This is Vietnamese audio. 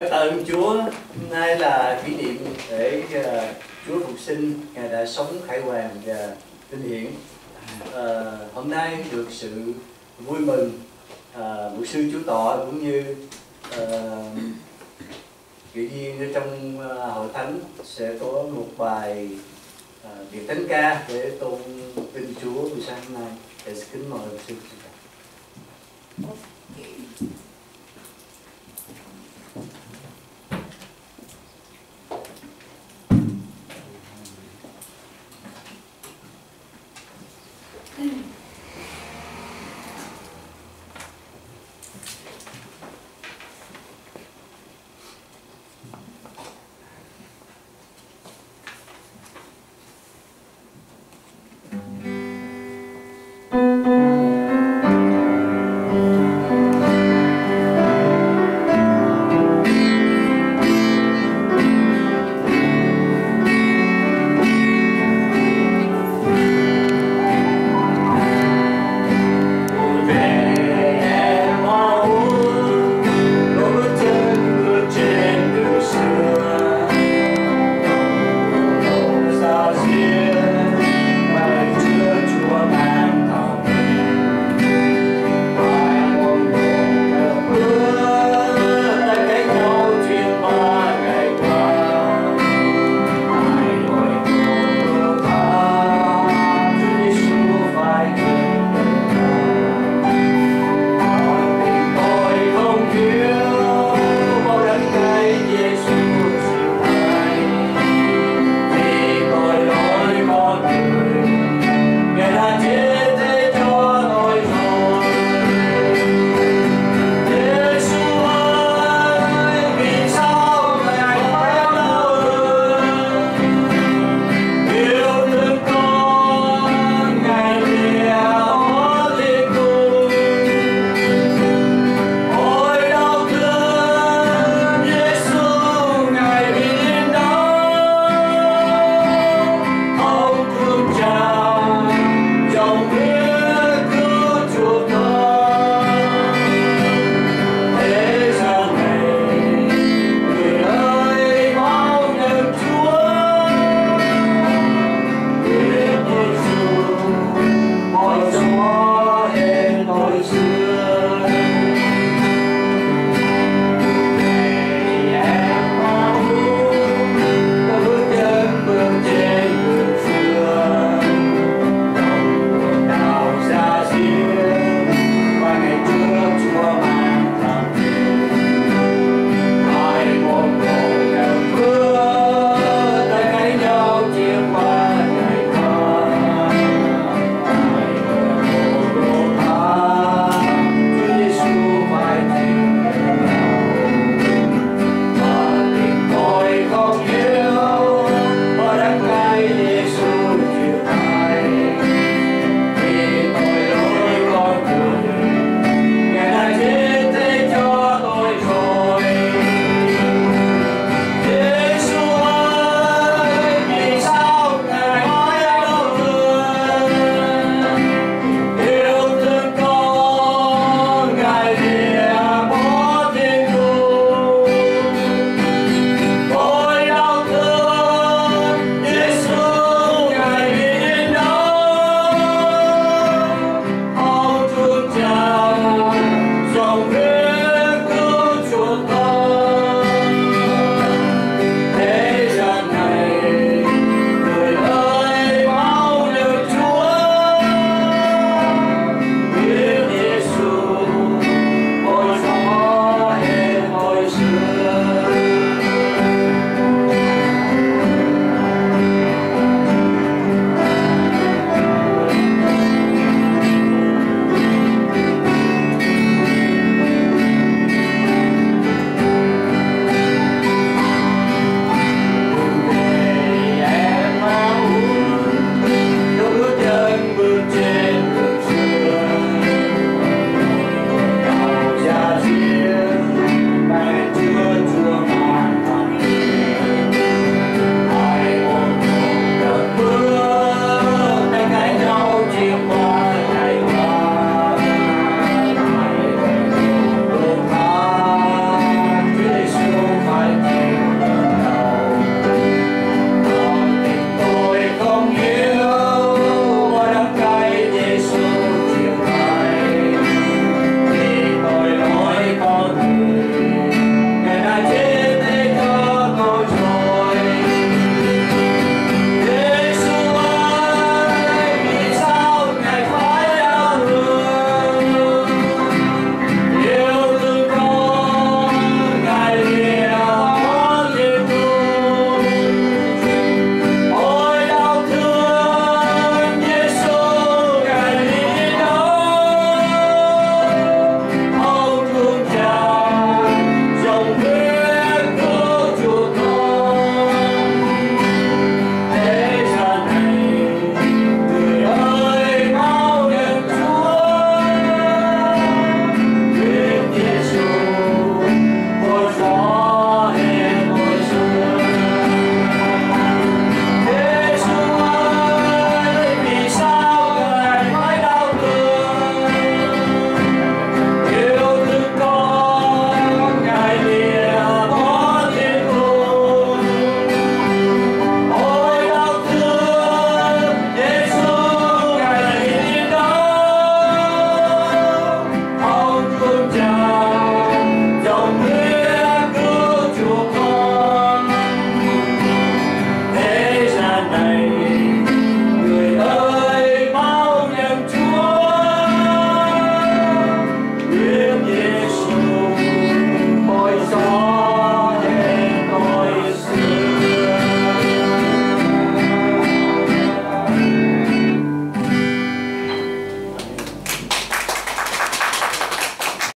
Tạ ơn Chúa, hôm nay là kỷ niệm để uh, Chúa phục sinh, Ngài đã sống khải hoàn và vinh hiển. Uh, hôm nay được sự vui mừng, ờ, uh, mục sư Chúa Tọ cũng như uh, kỷ viên ở trong uh, hội thánh sẽ có một bài uh, việc thánh ca để tôn vinh Chúa buổi sáng hôm nay. Để kính mời mục sư.